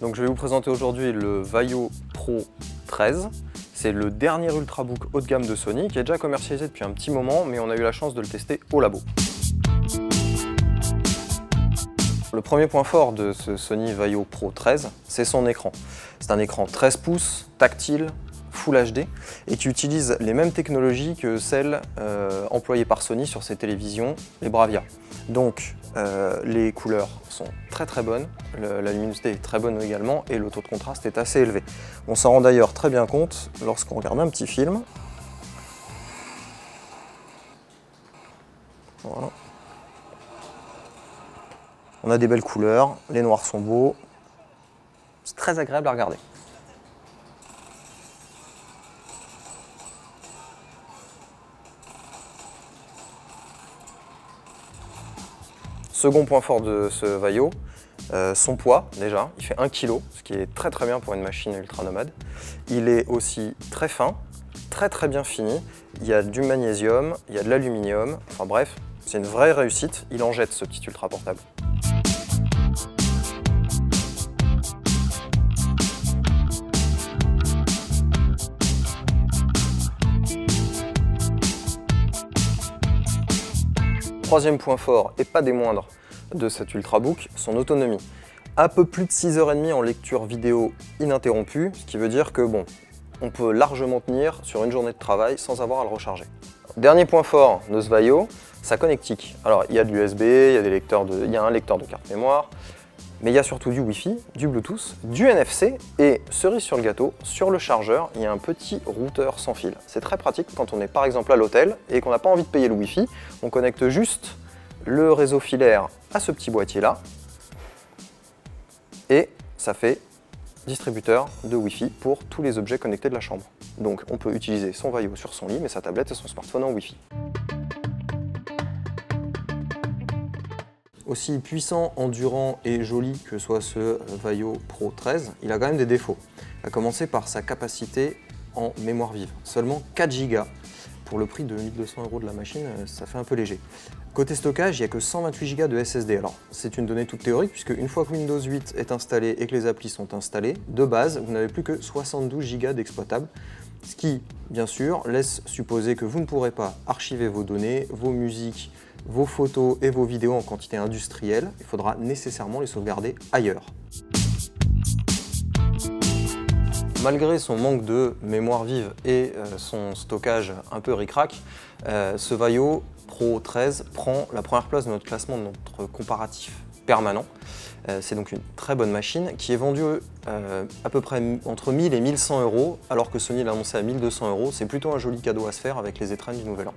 Donc je vais vous présenter aujourd'hui le Vaio Pro 13. C'est le dernier ultrabook haut de gamme de Sony qui est déjà commercialisé depuis un petit moment mais on a eu la chance de le tester au labo. Le premier point fort de ce Sony Vaio Pro 13, c'est son écran. C'est un écran 13 pouces, tactile, Full HD et qui utilise les mêmes technologies que celles euh, employées par Sony sur ses télévisions, les Bravia. Donc euh, les couleurs sont très très bonnes, la luminosité est très bonne également et le taux de contraste est assez élevé. On s'en rend d'ailleurs très bien compte lorsqu'on regarde un petit film. On a des belles couleurs, les noirs sont beaux, c'est très agréable à regarder. Second point fort de ce Vaio, euh, son poids déjà, il fait 1 kg, ce qui est très très bien pour une machine ultra nomade. Il est aussi très fin, très très bien fini. Il y a du magnésium, il y a de l'aluminium, enfin bref, c'est une vraie réussite. Il en jette ce petit ultra portable. Troisième point fort, et pas des moindres, de cet Ultrabook, son autonomie. Un peu plus de 6h30 en lecture vidéo ininterrompue, ce qui veut dire que bon, on peut largement tenir sur une journée de travail sans avoir à le recharger. Dernier point fort de ce sa connectique. Alors il y a de l'USB, il y a des lecteurs de, il y a un lecteur de carte mémoire, mais il y a surtout du Wi-Fi, du Bluetooth, du NFC et, cerise sur le gâteau, sur le chargeur, il y a un petit routeur sans fil. C'est très pratique quand on est par exemple à l'hôtel et qu'on n'a pas envie de payer le Wi-Fi. On connecte juste le réseau filaire à ce petit boîtier là et ça fait distributeur de Wi-Fi pour tous les objets connectés de la chambre. Donc on peut utiliser son Vaio sur son lit, mais sa tablette et son smartphone en Wi-Fi. Aussi puissant, endurant et joli que soit ce Vaio Pro 13, il a quand même des défauts. À commencer par sa capacité en mémoire vive. Seulement 4 Go. Pour le prix de 1200 euros de la machine, ça fait un peu léger. Côté stockage, il n'y a que 128 Go de SSD. Alors, c'est une donnée toute théorique, puisque une fois que Windows 8 est installé et que les applis sont installées, de base, vous n'avez plus que 72 Go d'exploitable. Ce qui, bien sûr, laisse supposer que vous ne pourrez pas archiver vos données, vos musiques, vos photos et vos vidéos en quantité industrielle, il faudra nécessairement les sauvegarder ailleurs. Malgré son manque de mémoire vive et euh, son stockage un peu ric-rac, euh, ce Vaio Pro 13 prend la première place de notre classement de notre comparatif Euh, c'est donc une très bonne machine qui est vendue à peu près entre 1000 et 1100 euros alors que Sony l'a annoncé à 1200 euros. C'est plutôt un joli cadeau à se faire avec les étrennes du Nouvel An.